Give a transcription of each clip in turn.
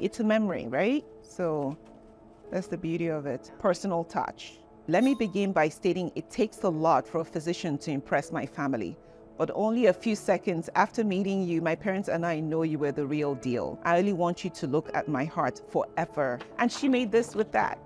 It's a memory, right? So that's the beauty of it. Personal touch. Let me begin by stating it takes a lot for a physician to impress my family. But only a few seconds after meeting you, my parents and I know you were the real deal. I only want you to look at my heart forever. And she made this with that.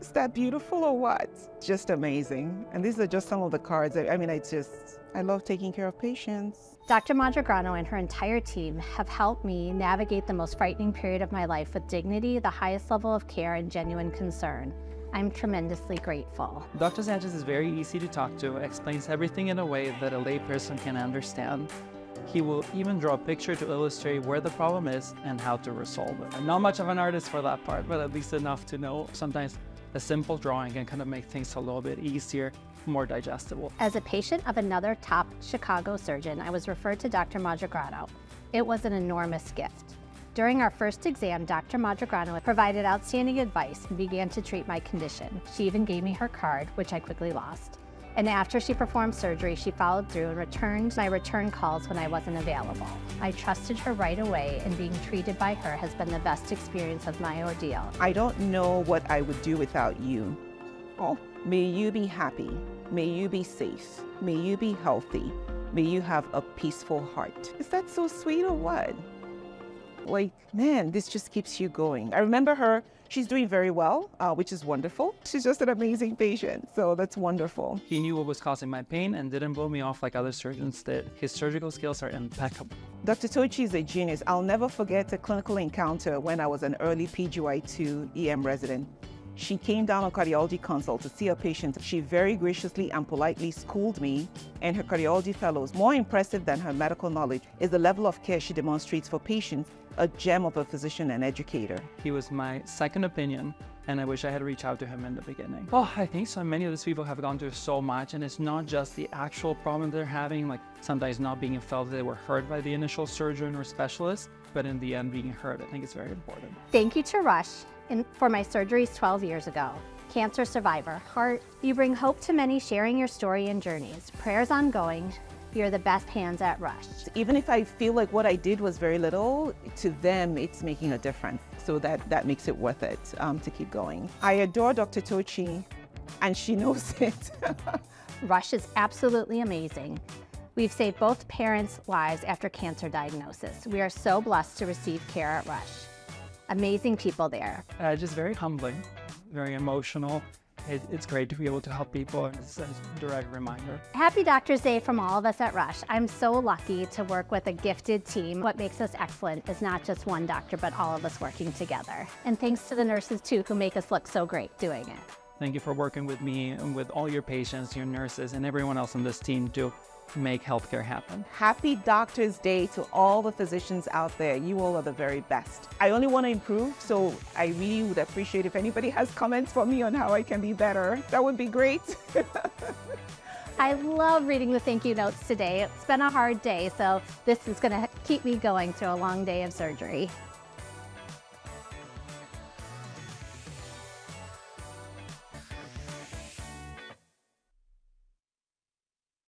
Is that beautiful or what? Just amazing. And these are just some of the cards. I mean, I just, I love taking care of patients. Dr. Madrigrano and her entire team have helped me navigate the most frightening period of my life with dignity, the highest level of care, and genuine concern. I'm tremendously grateful. Dr. Sanchez is very easy to talk to, explains everything in a way that a layperson can understand. He will even draw a picture to illustrate where the problem is and how to resolve it. I'm not much of an artist for that part, but at least enough to know sometimes a simple drawing can kind of make things a little bit easier, more digestible. As a patient of another top Chicago surgeon, I was referred to Dr. Madrigrano. It was an enormous gift. During our first exam, Dr. Madrigrano provided outstanding advice and began to treat my condition. She even gave me her card, which I quickly lost. And after she performed surgery, she followed through and returned my return calls when I wasn't available. I trusted her right away, and being treated by her has been the best experience of my ordeal. I don't know what I would do without you. Oh, may you be happy. May you be safe. May you be healthy. May you have a peaceful heart. Is that so sweet or what? Like, man, this just keeps you going. I remember her She's doing very well, uh, which is wonderful. She's just an amazing patient, so that's wonderful. He knew what was causing my pain and didn't blow me off like other surgeons did. His surgical skills are impeccable. Dr. Tochi is a genius. I'll never forget a clinical encounter when I was an early PGY2 EM resident. She came down on cardiology consult to see a patient. She very graciously and politely schooled me and her cardiology fellows. More impressive than her medical knowledge is the level of care she demonstrates for patients a gem of a physician and educator. He was my second opinion, and I wish I had reached out to him in the beginning. Oh, I think so many of these people have gone through so much, and it's not just the actual problem they're having, like sometimes not being felt that they were heard by the initial surgeon or specialist, but in the end being heard. I think it's very important. Thank you to Rush in, for my surgeries 12 years ago. Cancer survivor, heart, you bring hope to many sharing your story and journeys. Prayers ongoing, you're the best hands at Rush. Even if I feel like what I did was very little, to them it's making a difference. So that, that makes it worth it um, to keep going. I adore Dr. Tochi and she knows it. Rush is absolutely amazing. We've saved both parents' lives after cancer diagnosis. We are so blessed to receive care at Rush. Amazing people there. Uh, just very humbling, very emotional, it, it's great to be able to help people and it's a direct reminder. Happy Doctor's Day from all of us at Rush. I'm so lucky to work with a gifted team. What makes us excellent is not just one doctor, but all of us working together. And thanks to the nurses too, who make us look so great doing it. Thank you for working with me and with all your patients, your nurses, and everyone else on this team to make healthcare happen. Happy Doctor's Day to all the physicians out there. You all are the very best. I only want to improve, so I really would appreciate if anybody has comments for me on how I can be better. That would be great. I love reading the thank you notes today. It's been a hard day, so this is going to keep me going through a long day of surgery.